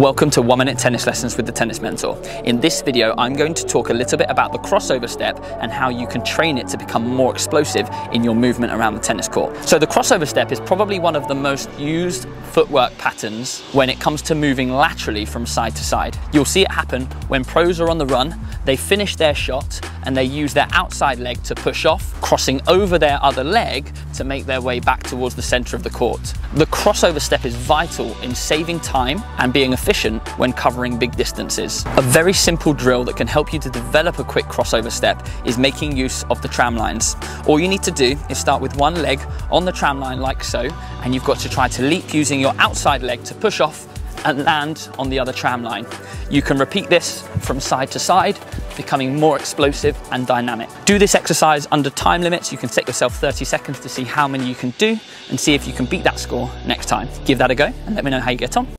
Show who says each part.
Speaker 1: Welcome to One Minute Tennis Lessons with the Tennis Mentor. In this video, I'm going to talk a little bit about the crossover step and how you can train it to become more explosive in your movement around the tennis court. So the crossover step is probably one of the most used footwork patterns when it comes to moving laterally from side to side. You'll see it happen when pros are on the run, they finish their shot and they use their outside leg to push off, crossing over their other leg to make their way back towards the center of the court. The crossover step is vital in saving time and being efficient when covering big distances. A very simple drill that can help you to develop a quick crossover step is making use of the tram lines. All you need to do is start with one leg on the tram line like so, and you've got to try to leap using your outside leg to push off and land on the other tram line. You can repeat this from side to side, becoming more explosive and dynamic. Do this exercise under time limits. You can set yourself 30 seconds to see how many you can do and see if you can beat that score next time. Give that a go and let me know how you get on.